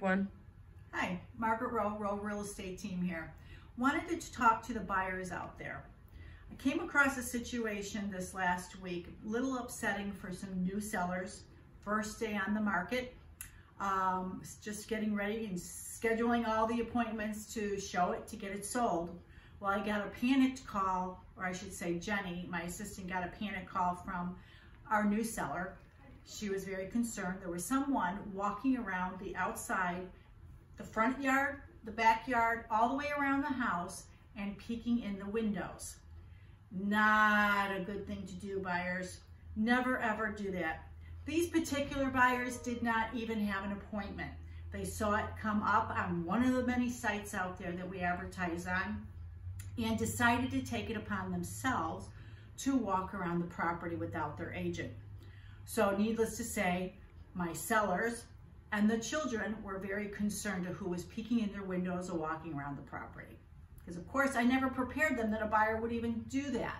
One. Hi, Margaret Rowe, Rowe Real Estate Team here. Wanted to talk to the buyers out there. I came across a situation this last week, little upsetting for some new sellers. First day on the market, um, just getting ready and scheduling all the appointments to show it, to get it sold. Well, I got a panicked call, or I should say Jenny, my assistant got a panic call from our new seller. She was very concerned. There was someone walking around the outside, the front yard, the backyard, all the way around the house and peeking in the windows. Not a good thing to do, buyers. Never ever do that. These particular buyers did not even have an appointment. They saw it come up on one of the many sites out there that we advertise on and decided to take it upon themselves to walk around the property without their agent. So needless to say, my sellers and the children were very concerned of who was peeking in their windows or walking around the property. Because of course I never prepared them that a buyer would even do that.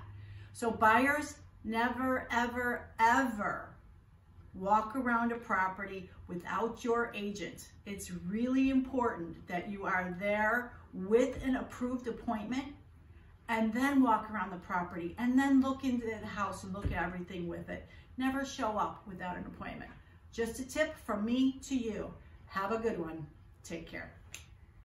So buyers never, ever, ever walk around a property without your agent. It's really important that you are there with an approved appointment and then walk around the property and then look into the house and look at everything with it. Never show up without an appointment. Just a tip from me to you. Have a good one. Take care.